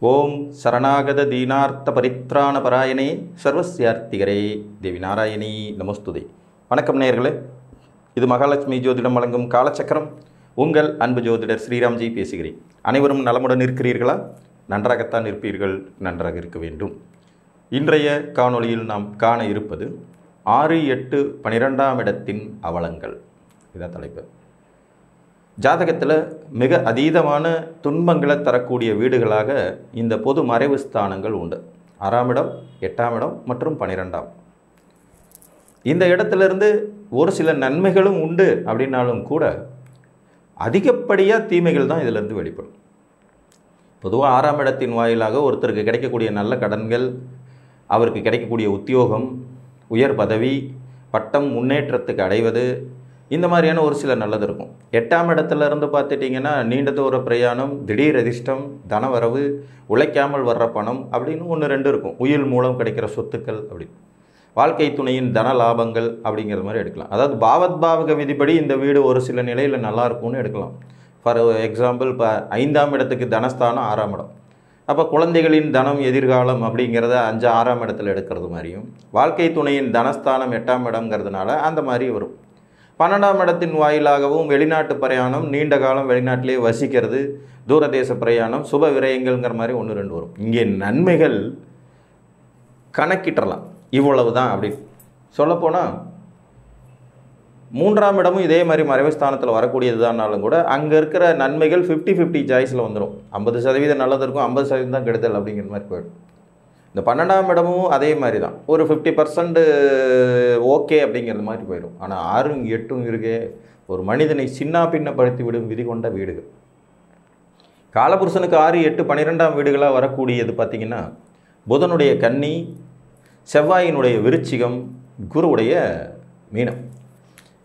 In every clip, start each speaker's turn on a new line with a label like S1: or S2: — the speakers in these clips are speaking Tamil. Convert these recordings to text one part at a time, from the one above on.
S1: ஓம் சரணாகத தீனார்த்த பரித்ராண பராயணே சர்வசியார்த்திகரே தேவி நாராயணி நமஸ்துதே. வணக்கம் நேயர்களே. இது மகாலட்சுமி ஜோதிடம் வழங்கும் காலச்சக்கரம். உங்கள் அன்பு ஜோதிடர் ஸ்ரீராம்ஜி பேசுகிறேன். அனைவரும் நலமுடன் இருக்கிறீர்களா? நன்றாகத்தான் இருப்பீர்கள் நன்றாக இருக்க வேண்டும். இன்றைய காணொளியில் நாம் காண இருப்பது ஆறு எட்டு பனிரெண்டாம் இடத்தின் அவலங்கள். இதான் தலைப்பு. ஜாதகத்தில் மிக அதீதமான துன்பங்களை தரக்கூடிய வீடுகளாக இந்த பொது மறைவு ஸ்தானங்கள் உண்டு. ஆறாம் இடம் எட்டாம் இடம் மற்றும் பனிரெண்டாம். இந்த இடத்துலேருந்து ஒரு சில நன்மைகளும் உண்டு அப்படின்னாலும் கூட அதிகப்படியாக தீமைகள் தான் இதிலிருந்து வெளிப்படும். பொதுவாக ஆறாம் இடத்தின் வாயிலாக ஒருத்தருக்கு கிடைக்கக்கூடிய நல்ல கடன்கள் அவருக்கு கிடைக்கக்கூடிய உத்தியோகம் உயர் பதவி பட்டம் முன்னேற்றத்துக்கு அடைவது இந்த மாதிரியான ஒரு சில நல்லது இருக்கும். எட்டாம் இடத்துல இருந்து பார்த்துட்டிங்கன்னா நீண்ட தூர பிரயாணம் திடீர் அதிர்ஷ்டம் தனவரவு உழைக்காமல் வர்ற பணம் அப்படின்னு ஒன்று ரெண்டு இருக்கும். உயிர் மூலம் கிடைக்கிற சொத்துக்கள் அப்படின்னு. வாழ்க்கை துணையின் தன லாபங்கள் அப்படிங்கிற மாதிரி எடுக்கலாம். அதாவது பாவத் பாவக விதிப்படி இந்த வீடு ஒரு சில நிலையில் நல்லா இருக்கும்னு எடுக்கலாம். ஃபார் எக்ஸாம்பிள் இப்போ ஐந்தாம் இடத்துக்கு தனஸ்தானம் ஆறாம் இடம். அப்போ குழந்தைகளின் தனம் எதிர்காலம் அப்படிங்கிறத அஞ்சு ஆறாம் இடத்துல எடுக்கிறது மாதிரியும் வாழ்க்கை துணையின் தனஸ்தானம் எட்டாம் இடம்ங்கிறதுனால அந்த மாதிரி வரும். பன்னெண்டாம் இடத்தின் வாயிலாகவும் வெளிநாட்டு பிரயாணம் நீண்ட காலம் வெளிநாட்டிலே வசிக்கிறது. தூரதேச பிரயாணம் சுப விரயங்கள்ங்கிற மாதிரி ஒன்று ரெண்டு வரும். இங்கே நன்மைகள் கணக்கிட்டலாம் இவ்வளவு தான் அப்படி. சொல்லப்போனால் மூன்றாம் இடமும் இதே மாதிரி மறைவு ஸ்தானத்தில் வரக்கூடியது தான்னாலும் கூட அங்கே இருக்கிற நன்மைகள் ஃபிஃப்டி ஃபிஃப்டி சாய்ஸில் வந்துடும் ஐம்பது சதவீதம் நல்லது இருக்கும் ஐம்பது சதவீதம் தான் கெடுதல் அப்படிங்கிற மாதிரி போயிடும். இந்த பன்னெண்டாம் இடமும் அதே மாதிரி தான் ஒரு ஃபிஃப்டி பர்சன்ட் ஓகே அப்படிங்கிறது மாதிரி போயிடும். ஆனால் ஆறும் எட்டும் இருக்கே ஒரு மனிதனை சின்ன பின்னப்படுத்தி விடும் விதி கொண்ட வீடுகள். காலபுருஷனுக்கு ஆறு எட்டு பன்னிரெண்டாம் வீடுகளாக வரக்கூடியது பார்த்திங்கன்னா புதனுடைய கன்னி செவ்வாயினுடைய விருச்சிகம் குருவுடைய மீனம்.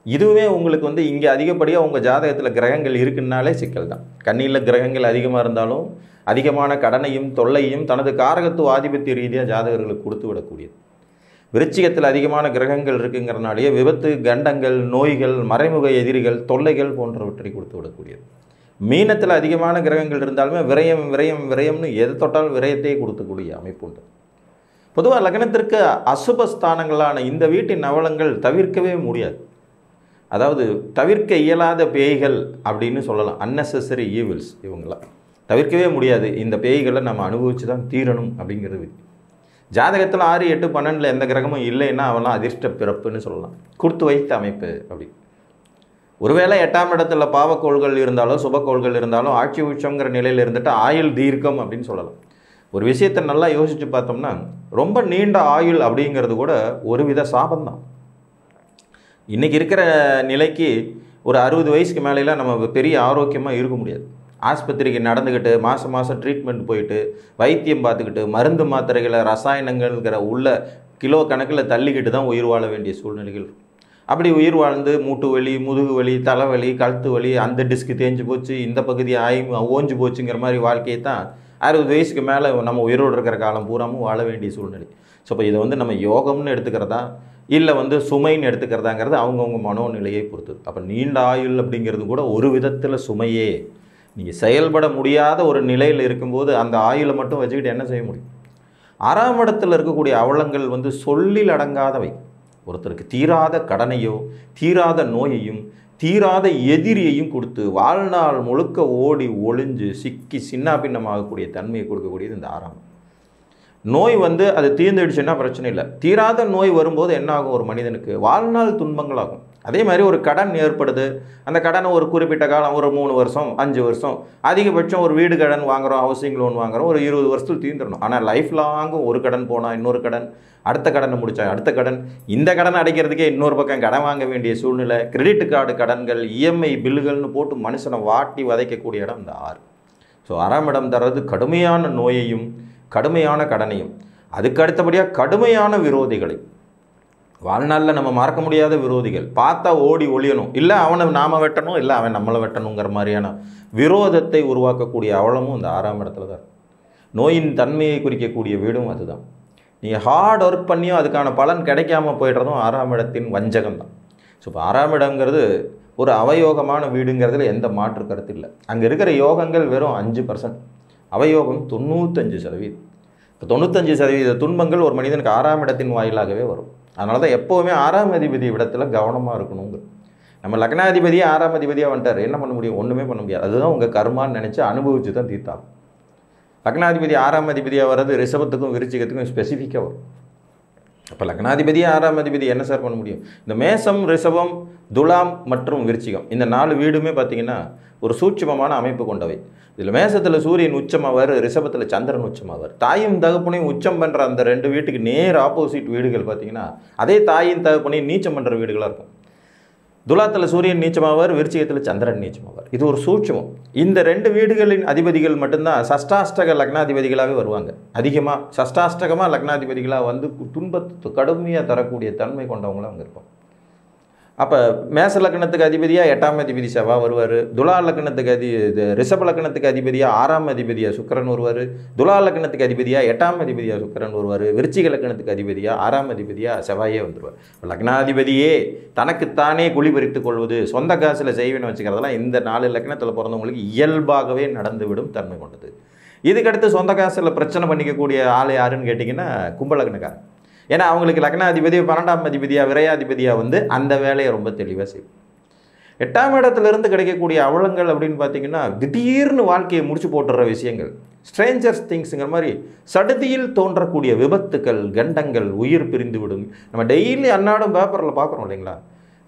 S1: இதுவுமே உங்களுக்கு வந்து இங்கே அதிகப்படியாக உங்கள் ஜாதகத்தில் கிரகங்கள் இருக்குன்னாலே சிக்கல் தான் கண்ணியில் கிரகங்கள் அதிகமாக இருந்தாலும் அதிகமான கடனையும் தொல்லையும் தனது காரகத்துவ ஆதிபத்திய ரீதியாக ஜாதகர்களுக்கு கொடுத்து விடக்கூடியது. விருச்சிகத்தில் அதிகமான கிரகங்கள் இருக்குங்கிறனாலேயே விபத்து கண்டங்கள் நோய்கள் மறைமுக எதிரிகள் தொல்லைகள் போன்றவற்றை கொடுத்து விடக்கூடியது. மீனத்தில் அதிகமான கிரகங்கள் இருந்தாலுமே விரயம் விரயம் விரயம்னு எது தொட்டாலும் விரயத்தையே கொடுக்கக்கூடிய அமைப்பு உண்டு. பொதுவாக லக்னத்திற்கு அசுபஸ்தானங்களான இந்த வீட்டின் அவலங்கள் தவிர்க்கவே முடியாது. அதாவது தவிர்க்க இயலாத பேய்கள் அப்படின்னு சொல்லலாம். அன்னெசரி ஈவில்ஸ் இவங்களாம் தவிர்க்கவே முடியாது. இந்த பேய்களை நம்ம அனுபவித்து தான் தீரணும் அப்படிங்கிறது ஜாதகத்தில் ஆறு எட்டு பன்னெண்டில் எந்த கிரகமும் இல்லைன்னா அவெல்லாம் அதிர்ஷ்ட பிறப்புன்னு சொல்லலாம். கொடுத்து வைத்த அமைப்பு அப்படி. ஒருவேளை எட்டாம் இடத்துல பாவக்கோள்கள் இருந்தாலும் சுபக்கோள்கள் இருந்தாலும் ஆட்சி உச்சங்கிற நிலையில் இருந்துட்டு ஆயுள் தீர்க்கம் அப்படின்னு சொல்லலாம். ஒரு விஷயத்தை நல்லா யோசித்து பார்த்தோம்னா ரொம்ப நீண்ட ஆயுள் அப்படிங்கிறது கூட ஒரு வித சாபந்தான் இன்றைக்கி இருக்கிற நிலைக்கு ஒரு அறுபது வயசுக்கு மேலேலாம் நம்ம பெரிய ஆரோக்கியமாக இருக்க முடியாது. ஆஸ்பத்திரிக்கு நடந்துக்கிட்டு மாதம் மாதம் ட்ரீட்மெண்ட் போயிட்டு வைத்தியம் பார்த்துக்கிட்டு மருந்து மாத்திரைகளை ரசாயனங்கள்ங்கிற உள்ள கிலோ கணக்கில் தள்ளிக்கிட்டு தான் உயிர் வாழ வேண்டிய சூழ்நிலைகள் அப்படி உயிர் வாழ்ந்து மூட்டு வலி முதுகு வலி தலைவலி கழுத்து வலி அந்த டிஸ்க்கு தேஞ்சு போச்சு இந்த பகுதி ஆய் ஓஞ்சு போச்சுங்கிற மாதிரி வாழ்க்கையை தான் அறுபது வயசுக்கு மேலே நம்ம உயிரோடு இருக்கிற காலம் பூராமும் வாழ வேண்டிய சூழ்நிலை. ஸோ இப்போ இதை வந்து நம்ம யோகம்னு எடுத்துக்கிறதா? இல்லை வந்து சுமைன்னு எடுத்துக்கிறதாங்கிறது அவங்கவுங்க மனோநிலையை பொறுத்தது. அப்போ நீண்ட ஆயுள் அப்படிங்கிறது கூட ஒரு விதத்தில் சுமையே. நீங்கள் செயல்பட முடியாத ஒரு நிலையில் இருக்கும்போது அந்த ஆயுளை மட்டும் வச்சுக்கிட்டு என்ன செய்ய முடியும்? ஆறாம் இடத்தில் இருக்கக்கூடிய அவலங்கள் வந்து சொல்லில் அடங்காதவை. ஒருத்தருக்கு தீராத கடனையோ தீராத நோயையும் தீராத எதிரியையும் கொடுத்து வாழ்நாள் முழுக்க ஓடி ஒளிஞ்சு சிக்கி சின்ன பின்னமாகக்கூடிய தன்மையை கொடுக்கக்கூடியது இந்த ஆறாம். நோய் வந்து அது தீர்ந்துடுச்சுன்னா பிரச்சனை இல்லை. தீராத நோய் வரும்போது என்னாகும்? ஒரு மனிதனுக்கு வாழ்நாள் துன்பங்களாகும். அதே மாதிரி ஒரு கடன் ஏற்படுது. அந்த கடனை ஒரு குறிப்பிட்ட காலம் ஒரு மூணு வருஷம் அஞ்சு வருஷம் அதிகபட்சம் ஒரு வீடு கடன் வாங்குகிறோம் ஹவுசிங் லோன் வாங்குகிறோம் ஒரு இருபது வருஷத்தில் தீர்ந்துடணும். ஆனால் லைஃப் லாங்கும் ஒரு கடன் போனால் இன்னொரு கடன் அடுத்த கடனை முடித்தா அடுத்த கடன். இந்த கடன் அடைக்கிறதுக்கே இன்னொரு பக்கம் கடன் வாங்க வேண்டிய சூழ்நிலை கிரெடிட் கார்டு கடன்கள் இஎம்ஐ பில்லுகள்னு போட்டு மனுஷனை வாட்டி வதைக்கக்கூடிய இடம் இந்த ஆறு. ஸோ ஆறாம் இடம் தர்றது கடுமையான நோயையும் கடுமையான கடனையும். அதுக்கு அடுத்தபடியாக கடுமையான விரோதிகளை. வாழ்நாளில் நம்ம மறக்க முடியாத விரோதிகள். பார்த்தா ஓடி ஒழியணும் இல்லை அவனை நாம வெட்டணும் இல்லை அவன் நம்மளை வெட்டணுங்கிற மாதிரியான விரோதத்தை உருவாக்கக்கூடிய அவலமும் இந்த ஆறாம் இடத்துல தான் நோயின் தன்மையை குறிக்கக்கூடிய வீடும் அதுதான். நீங்கள் ஹார்ட் ஒர்க் பண்ணியும் அதுக்கான பலன் கிடைக்காம போய்டுறதும் ஆறாம் இடத்தின் வஞ்சகம் தான். ஸோ இப்போ ஆறாம் இடங்கிறது ஒரு அவயோகமான வீடுங்கிறதுல எந்த மாற்று கருத்து இல்லை. அங்கே இருக்கிற யோகங்கள் வெறும் அஞ்சு பர்சன்ட் அவயோகம் தொண்ணூத்தஞ்சு சதவீதம். இப்போ தொண்ணூத்தஞ்சு சதவீத துன்பங்கள் ஒரு மனிதனுக்கு ஆறாம் இடத்தின் வாயிலாகவே வரும். அதனால தான் எப்போவுமே ஆறாம் அதிபதி இடத்துல கவனமாக இருக்கணுங்க. நம்ம லக்னாதிபதியே ஆறாம் அதிபதியாக வந்துட்டார். என்ன பண்ண முடியும்? ஒன்றுமே பண்ண முடியாது. அதுதான் உங்கள் கர்மான்னு நினச்சி அனுபவிச்சு தான் தீர்த்தாகும் லக்னாதிபதி ஆறாம் அதிபதியாக வர்றது ரிஷபத்துக்கும் விருச்சிகத்துக்கும் ஸ்பெசிஃபிக்காக வரும். அப்போ லக்னாதிபதியே ஆறாம் அதிபதி என்ன சார் பண்ண முடியும்? இந்த மேசம் ரிஷபம் துலாம் மற்றும் விருச்சிகம் இந்த நாலு வீடுமே பார்த்திங்கன்னா ஒரு சூட்சமமான அமைப்பு கொண்டவை. இதில் மேசத்தில் சூரியன் உச்சமாவார் ரிஷபத்தில் சந்திரன் உச்சமாவார். தாயும் தகப்பனையும் உச்சம் பண்ணுற அந்த ரெண்டு வீட்டுக்கு நேர் ஆப்போசிட் வீடுகள் பார்த்தீங்கன்னா அதே தாயின் தகப்பனையும் நீச்சம் பண்ணுற வீடுகளாக இருக்கும். துலாத்தில் சூரியன் நீச்சமாவார் விருச்சிகத்தில் சந்திரன் நீச்சமாவார். இது ஒரு சூட்சமம். இந்த ரெண்டு வீடுகளின் அதிபதிகள் மட்டும்தான் சஷ்டாஷ்டக லக்னாதிபதிகளாகவே வருவாங்க. அதிகமாக சஷ்டாஷ்டகமாக லக்னாதிபதிகளாக வந்து துன்பத்து கடுமையாக தரக்கூடிய தன்மை கொண்டவங்களும் அங்கே இருப்பாங்க. அப்போ மேச லக்னத்துக்கு அதிபதியாக எட்டாம் அதிபதி செவ்வா வருவார். துலா லக்னத்துக்கு அதி இது ரிஷப லக்னத்துக்கு அதிபதியாக ஆறாம் அதிபதியாக சுக்கிரன் வருவார். துலா லக்னத்துக்கு அதிபதியாக எட்டாம் அதிபதியாக சுக்கிரன் வருவார். விருச்சிக லக்னத்துக்கு அதிபதியாக ஆறாம் அதிபதியாக செவ்வாயே வந்துடுவார் லக்னாதிபதியே தனக்குத்தானே குழி பறித்து கொள்வது சொந்த காசில் செய்வேன்னு வச்சுக்கிறதெல்லாம் இந்த நாலு லக்னத்தில் பிறந்தவங்களுக்கு இயல்பாகவே நடந்துவிடும் தன்மை கொண்டது. இதுக்கடுத்து சொந்த காசில் பிரச்சனை பண்ணிக்கக்கூடிய ஆள் யாருன்னு கேட்டிங்கன்னா கும்பலக்னக்காரன். ஏன்னா அவங்களுக்கு லக்னாதிபதி பன்னெண்டாம் அதிபதியாக விரையாதிபதியாக வந்து அந்த வேலையை ரொம்ப தெளிவாக செய்யும். எட்டாம் இடத்துலேருந்து கிடைக்கக்கூடிய அவலங்கள் அப்படின்னு பார்த்தீங்கன்னா திடீர்னு வாழ்க்கையை முடிச்சு போட்டுற விஷயங்கள். ஸ்ட்ரேஞ்சர்ஸ் திங்ஸுங்கிற மாதிரி சடுதியில் தோன்றக்கூடிய விபத்துக்கள் கண்டங்கள் உயிர் பிரிந்து விடும் நம்ம டெய்லி அன்னாடும் பேப்பரில் பார்க்குறோம் இல்லைங்களா?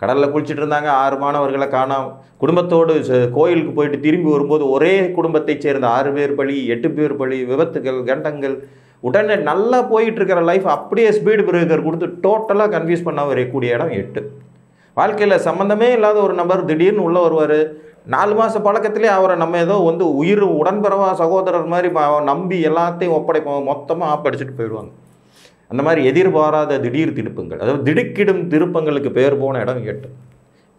S1: கடலில் குளிச்சுட்டு இருந்தாங்க ஆறு மாணவர்களை காணாம. குடும்பத்தோடு கோயிலுக்கு போயிட்டு திரும்பி வரும்போது ஒரே குடும்பத்தைச் சேர்ந்த ஆறு பேர் பலி எட்டு பேர் பலி விபத்துகள் கண்டங்கள் உடனே நல்லா போயிட்டு இருக்கிற லைஃப் அப்படியே ஸ்பீடு பிரேக்கர் கொடுத்து டோட்டலாக கன்ஃபியூஸ் பண்ண வரக்கூடிய இடம் எட்டு. வாழ்க்கையில் சம்மந்தமே இல்லாத ஒரு நபர் திடீர்னு உள்ளே வருவார். நாலு மாத பழக்கத்திலே அவரை நம்ம ஏதோ வந்து உயிர் உடன்பிறவா சகோதரர் மாதிரி நம்பி எல்லாத்தையும் ஒப்படைப்போம் மொத்தமாக ஆப்படிச்சுட்டு போயிடுவாங்க. அந்த மாதிரி எதிர்பாராத திடீர் திருப்பங்கள். அதாவது திடுக்கிடும் திருப்பங்களுக்கு பேர் போன இடம் எட்டு.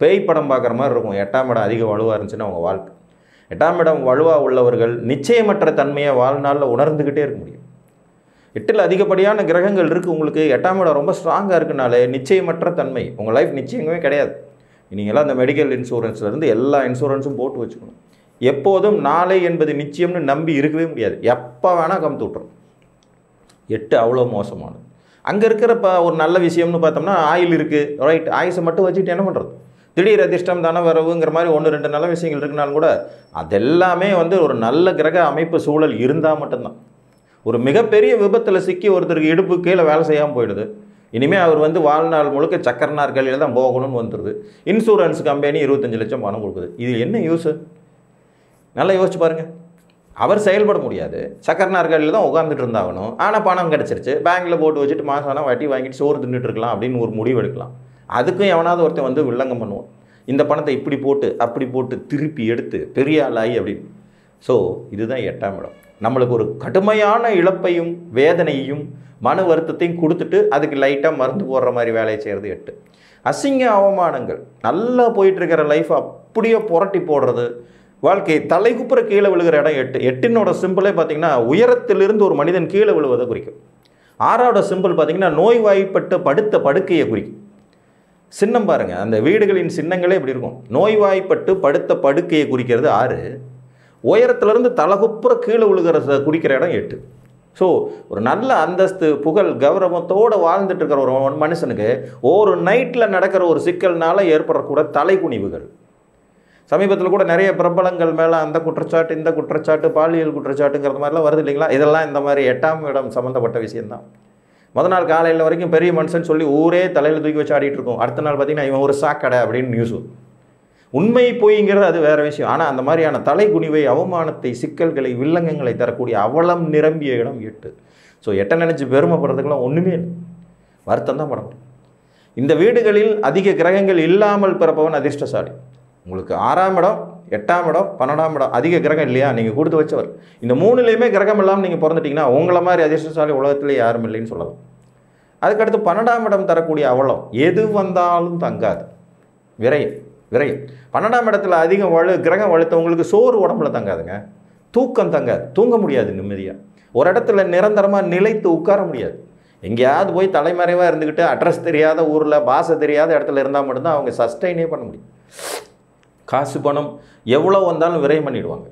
S1: பேய் படம் பார்க்குற மாதிரி இருக்கும். எட்டாம் இடம் அதிக வலுவாக இருந்துச்சுன்னா அவங்க வாழ்க்கை. எட்டாம் இடம் வலுவாக உள்ளவர்கள் நிச்சயமற்ற தன்மையை வாழ்நாளில் உணர்ந்துக்கிட்டே இருக்க முடியும். எட்டில் அதிகப்படியான கிரகங்கள் இருக்குது உங்களுக்கு எட்டாம் இடம் ரொம்ப ஸ்ட்ராங்காக இருக்குனாலே நிச்சயமற்ற தன்மை. உங்கள் லைஃப் நிச்சயமே கிடையாது. நீங்களாம் அந்த மெடிக்கல் இன்சூரன்ஸ்லேருந்து எல்லா இன்சூரன்ஸும் போட்டு வச்சுக்கணும். எப்போதும் நாளை என்பது நிச்சயம்னு நம்பி இருக்கவே முடியாது. எப்போ வேணால் கம்த்து விட்டுரும். எட்டு அவ்வளோ மோசமானது. அங்கே இருக்கிற இப்போ ஒரு நல்ல விஷயம்னு பார்த்தோம்னா ஆயில் இருக்குது ரைட் ஆயுசை மட்டும் வச்சுட்டு என்ன பண்ணுறது திடீர் அதிர்ஷ்டம் தானே வரவுங்கிற மாதிரி ஒன்று ரெண்டு நல்ல விஷயங்கள் இருக்குனாலும் கூட அதெல்லாமே வந்து ஒரு நல்ல கிரக அமைப்பு சூழல் இருந்தால் மட்டும்தான். ஒரு மிகப்பெரிய விபத்தில் சிக்கி ஒருத்தருக்கு இடுப்பு கீழே வேலை செய்யாமல் போயிடுது. இனிமேல் அவர் வந்து வாழ்நாள் முழுக்க சக்கர நாற்காலியில் தான் போகணும்னு வந்துடுது இன்சூரன்ஸ் கம்பெனி இருபத்தஞ்சு லட்சம் பணம் கொடுக்குது. இது என்ன யூஸு நல்லா யோசிச்சு பாருங்க. அவர் செயல்பட முடியாது. சக்கர நாற்காலியில் தான் உட்காந்துட்டு இருந்தாகணும். ஆனால் பணம் கிடச்சிருச்சு. பேங்க்கில் போட்டு வச்சுட்டு மாதம் ஆனால் வட்டி வாங்கிட்டு சோறு தின்னுட்டு இருக்கலாம் அப்படின்னு ஒரு முடிவு எடுக்கலாம். அதுக்கும் எவனாவது ஒருத்தன் வந்து வில்லங்கம் பண்ணுவோம் இந்த பணத்தை இப்படி போட்டு அப்படி போட்டு திருப்பி எடுத்து பெரிய ஆளாகி அப்படின்னு. ஸோ இதுதான் எட்டாம் இடம். நம்மளுக்கு ஒரு கடுமையான இழப்பையும் வேதனையையும் மன வருத்தத்தையும் கொடுத்துட்டு அதுக்கு லைட்டாக மருந்து போடுற மாதிரி வேலையை செய்கிறது எட்டு. அசிங்க அவமானங்கள். நல்லா போயிட்டுருக்கிற லைஃப் அப்படியே புரட்டி போடுறது. வாழ்க்கை தலைகுப்புற கீழே விழுகிற இடம் எட்டு. எட்டினோட சிம்பிளே பார்த்தீங்கன்னா உயரத்திலிருந்து ஒரு மனிதன் கீழே விழுவதை குறிக்கும். ஆறாவோட சிம்பிள் பார்த்தீங்கன்னா நோய்வாய்ப்பட்டு படுத்த படுக்கையை குறிக்கும். சின்னம் பாருங்கள் அந்த வீடுகளின் சின்னங்களே இப்படி இருக்கும். நோய்வாய்ப்பட்டு படுத்த படுக்கையை குறிக்கிறது ஆறு. உயரத்துலேருந்து தலகுப்புற கீழே விழுகிற குடிக்கிற இடம் எட்டு. ஸோ ஒரு நல்ல அந்தஸ்து புகழ் கௌரவத்தோடு வாழ்ந்துட்டு இருக்கிற ஒரு மனுஷனுக்கு ஒரு நைட்டில் நடக்கிற ஒரு சிக்கல்னால ஏற்படக்கூட தலைக்குனிவுகள் சமீபத்தில் கூட நிறைய பிரபலங்கள் மேலே அந்த குற்றச்சாட்டு இந்த குற்றச்சாட்டு பாலியல் குற்றச்சாட்டுங்கிறது மாதிரிலாம் வருது இல்லைங்களா? இதெல்லாம் இந்த மாதிரி எட்டாம் இடம் சம்மந்தப்பட்ட விஷயம்தான். முத நாள் காலையில் வரைக்கும் பெரிய மனுஷன் சொல்லி ஊரே தலையில் தூக்கி வச்சு ஆடிட்டு இருக்கோம். அடுத்த நாள் பார்த்திங்கன்னா இவன் ஒரு சாக்கடை அப்படின்னு நியூஸ் வரும். உண்மை பொய்ங்கிறது அது வேறு விஷயம். ஆனால் அந்த மாதிரியான தலைகுனிவை அவமானத்தை சிக்கல்களை வில்லங்கங்களை தரக்கூடிய அவலம் நிரம்பிய இடம் எட்டு. ஸோ எட்டை நினச்சி பெருமைப்படுறதுக்கெல்லாம் ஒன்றுமே இல்லை. வருத்தம் தான் பட இந்த வீடுகளில் அதிக கிரகங்கள் இல்லாமல் பிறப்பவன் அதிர்ஷ்டசாலி. உங்களுக்கு ஆறாம் இடம் எட்டாம் இடம் பன்னெண்டாம் இடம் அதிக கிரகம் இல்லையா? நீங்கள் கொடுத்து வச்சவர். இந்த மூணுலேயுமே கிரகம் இல்லாமல் நீங்கள் பிறந்துட்டீங்கன்னா உங்களை மாதிரி அதிர்ஷ்டசாலி உலகத்தில் யாரும் இல்லைன்னு சொல்லலாம். அதுக்கடுத்து பன்னெண்டாம் இடம் தரக்கூடிய அவலம் எது வந்தாலும் தங்காது. விரயம் விரை பன்னெண்டாம் இடத்துல அதிகம் வலு கிரகம் வலுத்தவங்களுக்கு சோறு உடம்புல தங்காதுங்க. தூக்கம் தங்க தூங்க முடியாது நிம்மதியாக ஒரு இடத்துல நிரந்தரமாக நிலைத்து உட்கார முடியாது. எங்கேயாவது போய் தலைமறைவாக இருந்துக்கிட்டு அட்ரஸ் தெரியாத ஊரில் பாஷை தெரியாத இடத்துல இருந்தால் மட்டும்தான் அவங்க சஸ்டைனே பண்ண முடியும். காசு பணம் எவ்வளோ வந்தாலும் விரயம் பண்ணிடுவாங்க.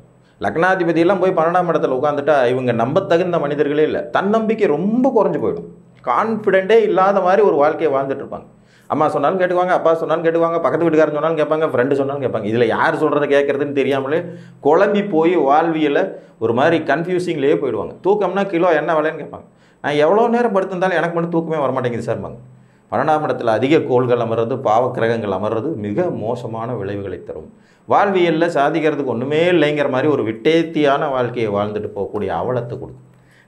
S1: லக்னாதிபதியெல்லாம் போய் பன்னெண்டாம் இடத்துல உட்காந்துட்டா இவங்க நம்ப தகுந்த மனிதர்களே இல்லை. தன்னம்பிக்கை ரொம்ப குறைஞ்சி போயிடும். கான்ஃபிடென்ட்டே இல்லாத மாதிரி ஒரு வாழ்க்கையை வாழ்ந்துட்டு இருப்பாங்க. அம்மா சொன்னாலும் கேட்டுக்குவாங்க அப்பா சொன்னாலும் கேட்டுக்குவாங்க பக்கத்து வீட்டுக்காரன் சொன்னாலும் கேட்பாங்க ஃப்ரெண்டு சொன்னாலும் கேட்பாங்க. இதில் யார் சொல்கிறத கேட்குறதுன்னு தெரியாமலே குழம்பி போய் வாழ்வியலை ஒரு மாதிரி கன்ஃபியூசிங்லேயே போயிடுவாங்க. தூக்கம்னா கிலோ என்ன விலைன்னு கேட்பாங்க. நான் எவ்வளோ நேரம் படுத்திருந்தாலும் எனக்கு மட்டும் தூக்கமே வரமாட்டேங்குது சார்பாங்க பன்னெண்டாம் இடத்துல அதிக கோள்கள் அமர்றது பாவ கிரகங்கள் அமர்றது மிக மோசமான விளைவுகளை தரும். வாழ்வியலில் சாதிக்கிறதுக்கு ஒன்றுமே இல்லைங்கிற மாதிரி ஒரு விட்டேத்தியான வாழ்க்கையை வாழ்ந்துட்டு போகக்கூடிய அவலத்தை கொடுக்கும்.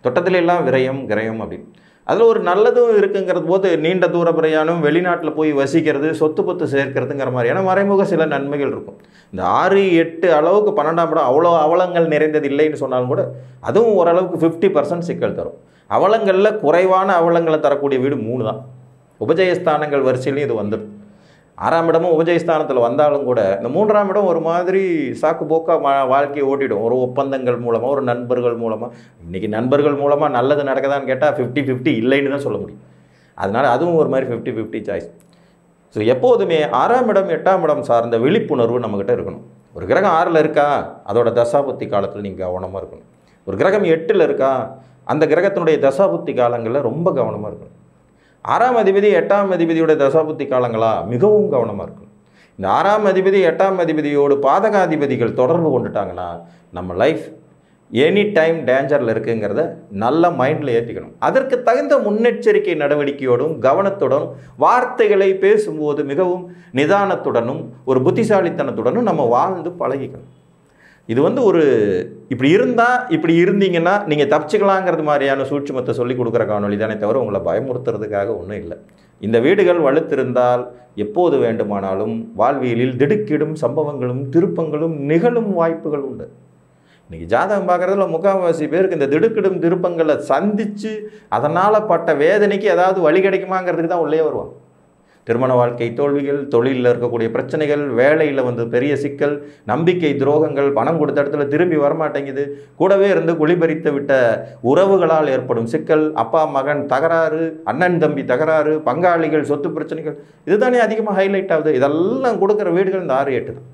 S1: தொட்டத்திலெல்லாம் விரயம் கிரயம் அப்படின்னு. அதில் ஒரு நல்லதும் இருக்குங்கிறது போது நீண்ட தூர பிரயாணம் வெளிநாட்டில் போய் வசிக்கிறது சொத்து பத்து சேர்க்கிறதுங்கிற மாதிரியான மறைமுக சில நன்மைகள் இருக்கும். இந்த ஆறு எட்டு அளவுக்கு பன்னெண்டாம் இடம் அவ்வளோ அவலங்கள் நிறைந்தது இல்லைன்னு சொன்னாலும் கூட அதுவும் ஓரளவுக்கு ஃபிஃப்டி பர்சன்ட் சிக்கல் தரும். அவலங்களில் குறைவான அவலங்களை தரக்கூடிய வீடு மூணு தான். உபஜயஸ்தானங்கள் வரிசையிலையும் இது வந்துடும் ஆறாம் இடமும் உபஜயஸ்தானத்தில் வந்தாலும் கூட இந்த மூன்றாம் இடம் ஒரு மாதிரி சாக்கு போக்காக வா வாழ்க்கையை ஓட்டிடும். ஒரு ஒப்பந்தங்கள் மூலமாக ஒரு நண்பர்கள் மூலமாக இன்றைக்கி நண்பர்கள் மூலமாக நல்லது நடக்குதான்னு கேட்டால் ஃபிஃப்டி ஃபிஃப்டி இல்லைன்னு தான் சொல்ல முடியும். அதனால் அதுவும் ஒரு மாதிரி ஃபிஃப்டி ஃபிஃப்டி சாய்ஸ் ஸோ எப்போதுமே ஆறாம் இடம் எட்டாம் இடம் சார்ந்த விழிப்புணர்வு நம்மக்கிட்ட இருக்கணும். ஒரு கிரகம் ஆறில் இருக்கா? அதோட தசாபுத்தி காலத்தில் நீங்கள் கவனமாக இருக்கணும். ஒரு கிரகம் எட்டில் இருக்கா? அந்த கிரகத்தினுடைய தசாபுத்தி காலங்களில் ரொம்ப கவனமாக இருக்கணும். ஆறாம் அதிபதி எட்டாம் அதிபதியோட தசாபுத்தி காலங்களா மிகவும் கவனமாக இருக்கும் இந்த ஆறாம் அதிபதி எட்டாம் அதிபதியோடு பாதகாதிபதிகள் தொடர்பு கொண்டுட்டாங்கன்னா நம்ம லைஃப் எனி டைம் டேஞ்சரில் இருக்குங்கிறத நல்ல மைண்டில் ஏற்றிக்கணும் அதற்கு தகுந்த முன்னெச்சரிக்கை நடவடிக்கையோடும் கவனத்துடனும் வார்த்தைகளை பேசும்போது மிகவும் நிதானத்துடனும் ஒரு புத்திசாலித்தனத்துடனும் நம்ம வாழ்ந்து பழகிக்கணும். இது வந்து ஒரு இப்படி இருந்தால் இப்படி இருந்தீங்கன்னா நீங்கள் தப்பிச்சுக்கலாங்கிறது மாதிரியான சூட்சமத்தை சொல்லி கொடுக்குற காணொலி தானே தவிர உங்களை பயமுறுத்துறதுக்காக ஒன்றும் இல்லை. இந்த வீடுகள் வலுத்திருந்தால் எப்போது வேண்டுமானாலும் வாழ்வியலில் திடுக்கிடும் சம்பவங்களும் திருப்பங்களும் நிகழும் வாய்ப்புகள் உண்டு. இன்றைக்கி ஜாதகம் பார்க்குறதுல முக்கால்வாசி பேருக்கு இந்த திடுக்கிடும் திருப்பங்களை சந்தித்து அதனால் பட்ட வேதனைக்கு ஏதாவது வழி கிடைக்குமாங்கிறதுக்கு தான் உள்ளே வருவாங்க. திருமண வாழ்க்கை தோல்விகள் தொழிலில் இருக்கக்கூடிய பிரச்சனைகள் வேலையில் வந்து பெரிய சிக்கல் நம்பிக்கை துரோகங்கள் பணம் கொடுத்த இடத்துல திரும்பி வரமாட்டேங்குது. கூடவே இருந்து குளிபறித்து விட்ட உறவுகளால் ஏற்படும் சிக்கல் அப்பா மகன் தகராறு அண்ணன் தம்பி தகராறு பங்காளிகள் சொத்து பிரச்சனைகள் இதுதானே அதிகமாக ஹைலைட் ஆகுது. இதெல்லாம் கொடுக்குற வீடுகள் இந்த ஆறு எட்டு தான்.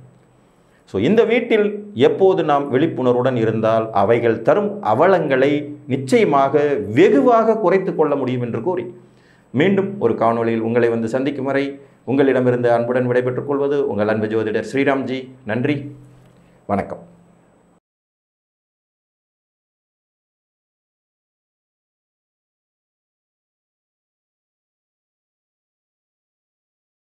S1: ஸோ இந்த வீட்டில் எப்போது நாம் விழிப்புணர்வுடன் இருந்தால் அவைகள் தரும் அவலங்களை நிச்சயமாக வெகுவாக குறைத்து கொள்ள முடியும் என்று கூறி. மீண்டும் ஒரு காணொளியில் உங்களை வந்து சந்திக்கும் வரை உங்களிடமிருந்து அன்புடன் விடைபெற்றுக் கொள்வது உங்கள் அன்பு ஜோதிடர் ஸ்ரீராம்ஜி. நன்றி. வணக்கம்.